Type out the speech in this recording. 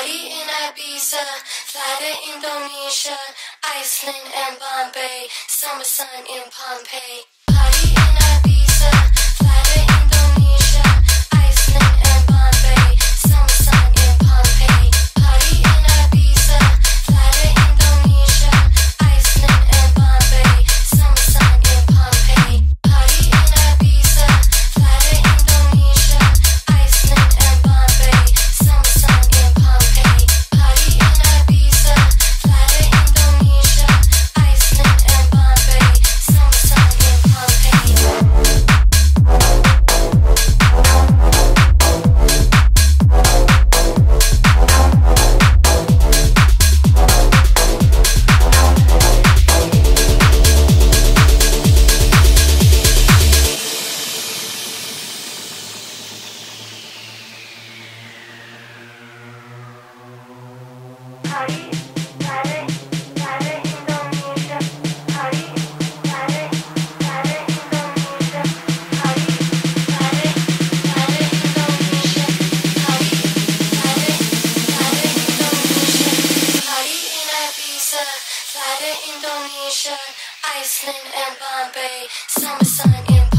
Bali in Ibiza, fly to Indonesia, Iceland and Bombay, summer sun in Pompeii. Party in Ibiza. Indonesia, Iceland and Bombay, summer sun in